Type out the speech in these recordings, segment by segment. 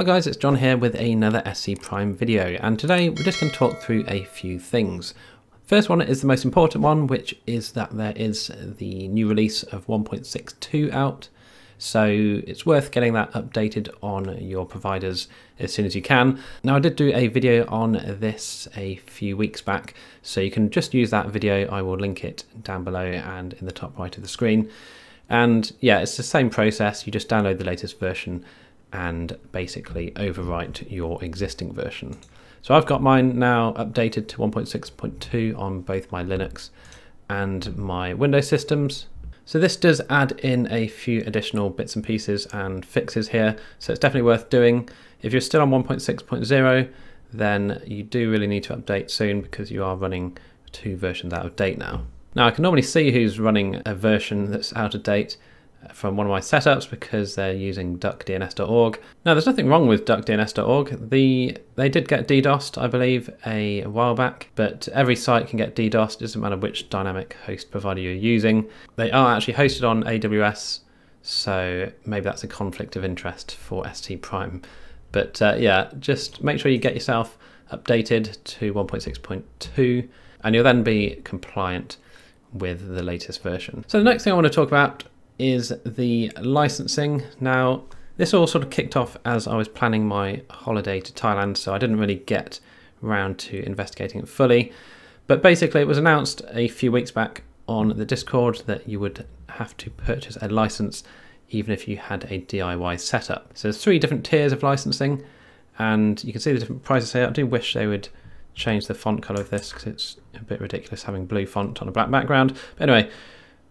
Hi guys, it's John here with another SC Prime video and today we're just going to talk through a few things. First one is the most important one which is that there is the new release of 1.62 out so it's worth getting that updated on your providers as soon as you can. Now I did do a video on this a few weeks back so you can just use that video, I will link it down below and in the top right of the screen. And yeah, it's the same process, you just download the latest version and basically overwrite your existing version. So I've got mine now updated to 1.6.2 on both my Linux and my Windows systems. So this does add in a few additional bits and pieces and fixes here, so it's definitely worth doing. If you're still on 1.6.0, then you do really need to update soon because you are running two versions out of date now. Now I can normally see who's running a version that's out of date from one of my setups because they're using duckdns.org. Now, there's nothing wrong with duckdns.org. The they did get DDoSed, I believe, a while back, but every site can get DDoSed. It doesn't matter which dynamic host provider you're using. They are actually hosted on AWS, so maybe that's a conflict of interest for SC Prime. But uh, yeah, just make sure you get yourself updated to 1.6.2 and you'll then be compliant with the latest version. So the next thing I want to talk about is the licensing. Now, this all sort of kicked off as I was planning my holiday to Thailand, so I didn't really get around to investigating it fully. But basically, it was announced a few weeks back on the Discord that you would have to purchase a license even if you had a DIY setup. So there's three different tiers of licensing, and you can see the different prices here. I do wish they would change the font color of this because it's a bit ridiculous having blue font on a black background. But anyway,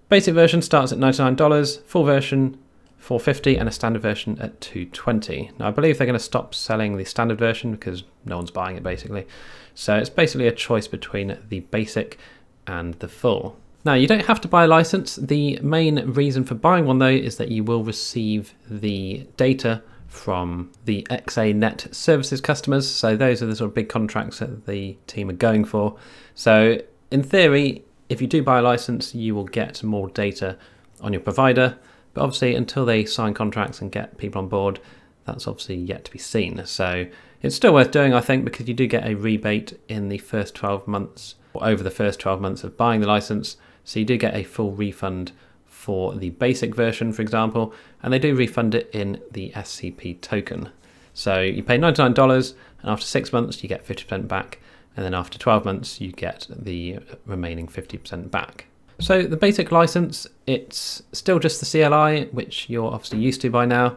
Basic version starts at $99, full version 450 and a standard version at 220. Now I believe they're going to stop selling the standard version because no one's buying it basically. So it's basically a choice between the basic and the full. Now you don't have to buy a license. The main reason for buying one though is that you will receive the data from the XANet services customers. So those are the sort of big contracts that the team are going for. So in theory, if you do buy a license, you will get more data on your provider, but obviously until they sign contracts and get people on board, that's obviously yet to be seen. So it's still worth doing, I think, because you do get a rebate in the first 12 months or over the first 12 months of buying the license. So you do get a full refund for the basic version, for example, and they do refund it in the SCP token. So you pay $99 and after six months you get 50% back and then after 12 months you get the remaining 50% back. So the basic license, it's still just the CLI, which you're obviously used to by now,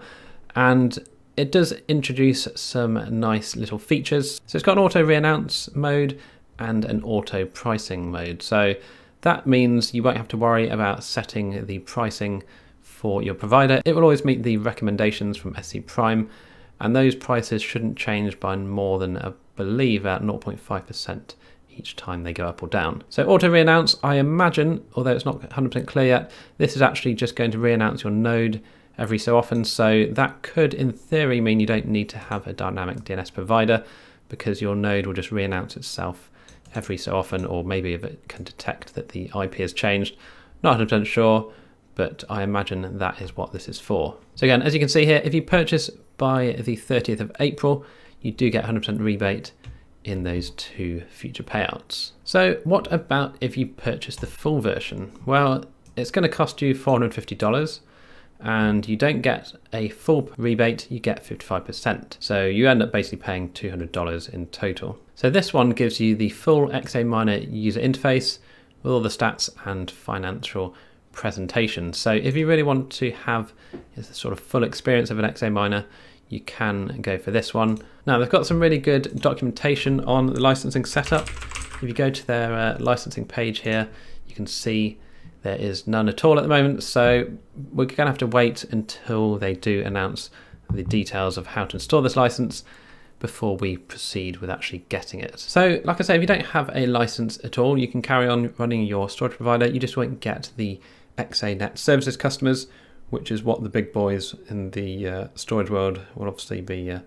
and it does introduce some nice little features. So it's got an auto re-announce mode and an auto pricing mode. So that means you won't have to worry about setting the pricing for your provider. It will always meet the recommendations from SC Prime, and those prices shouldn't change by more than I believe at 0.5% each time they go up or down. So auto re-announce, I imagine, although it's not 100% clear yet, this is actually just going to re-announce your node every so often. So that could, in theory, mean you don't need to have a dynamic DNS provider because your node will just re-announce itself every so often, or maybe if it can detect that the IP has changed. Not 100% sure, but I imagine that is what this is for. So again, as you can see here, if you purchase by the 30th of April, you do get 100% rebate in those two future payouts. So what about if you purchase the full version? Well, it's going to cost you $450 and you don't get a full rebate, you get 55%. So you end up basically paying $200 in total. So this one gives you the full XAMiner user interface with all the stats and financial presentation. So if you really want to have a sort of full experience of an XAMiner, you can go for this one. Now they've got some really good documentation on the licensing setup. If you go to their uh, licensing page here, you can see there is none at all at the moment. So we're going to have to wait until they do announce the details of how to install this license before we proceed with actually getting it. So like I say, if you don't have a license at all, you can carry on running your storage provider. You just won't get the XANet services customers, which is what the big boys in the uh, storage world will obviously be uh,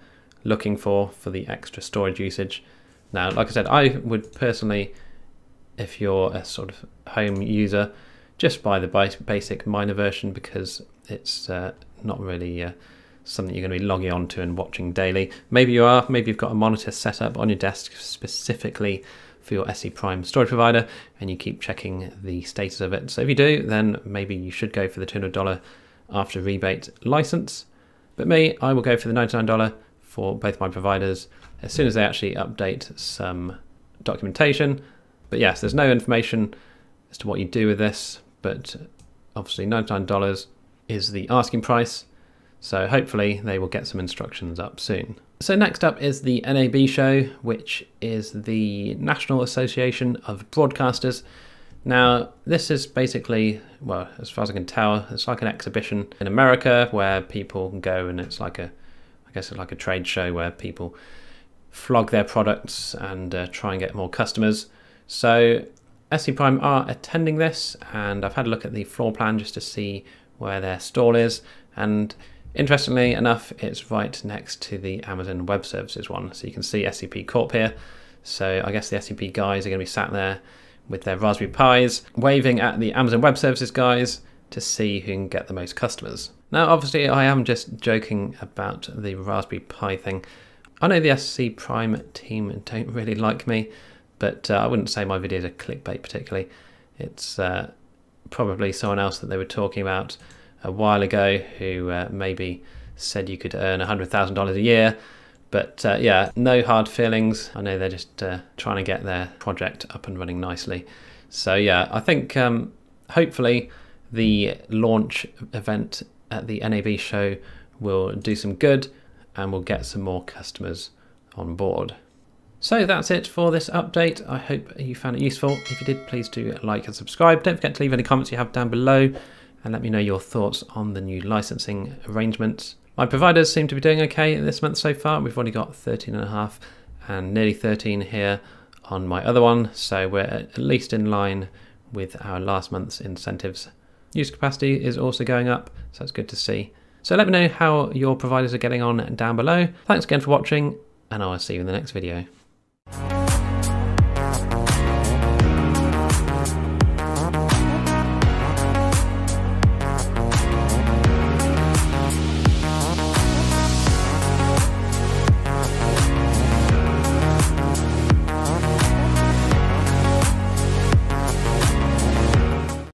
looking for for the extra storage usage. Now, like I said, I would personally, if you're a sort of home user, just buy the basic miner version because it's uh, not really uh, something you're going to be logging on to and watching daily. Maybe you are, maybe you've got a monitor set up on your desk specifically for your SC Prime storage provider and you keep checking the status of it. So if you do, then maybe you should go for the $200 after rebate license. But me, I will go for the $99 for both my providers as soon as they actually update some documentation. But yes, there's no information as to what you do with this, but obviously $99 is the asking price. So hopefully they will get some instructions up soon. So next up is the NAB show, which is the National Association of Broadcasters. Now, this is basically, well, as far as I can tell, it's like an exhibition in America where people can go and it's like a, I guess it's like a trade show where people flog their products and uh, try and get more customers. So SC Prime are attending this and I've had a look at the floor plan just to see where their stall is and Interestingly enough, it's right next to the Amazon Web Services one. So you can see SCP Corp here. So I guess the SCP guys are going to be sat there with their Raspberry Pis, waving at the Amazon Web Services guys to see who can get the most customers. Now, obviously, I am just joking about the Raspberry Pi thing. I know the SC Prime team don't really like me, but uh, I wouldn't say my videos are clickbait particularly. It's uh, probably someone else that they were talking about a while ago who uh, maybe said you could earn $100,000 a year. But uh, yeah, no hard feelings. I know they're just uh, trying to get their project up and running nicely. So yeah, I think um, hopefully the launch event at the NAB show will do some good and we'll get some more customers on board. So that's it for this update. I hope you found it useful. If you did, please do like and subscribe. Don't forget to leave any comments you have down below and let me know your thoughts on the new licensing arrangements. My providers seem to be doing okay this month so far. We've only got 13 and a half and nearly 13 here on my other one, so we're at least in line with our last month's incentives. Use capacity is also going up, so that's good to see. So let me know how your providers are getting on down below. Thanks again for watching, and I'll see you in the next video.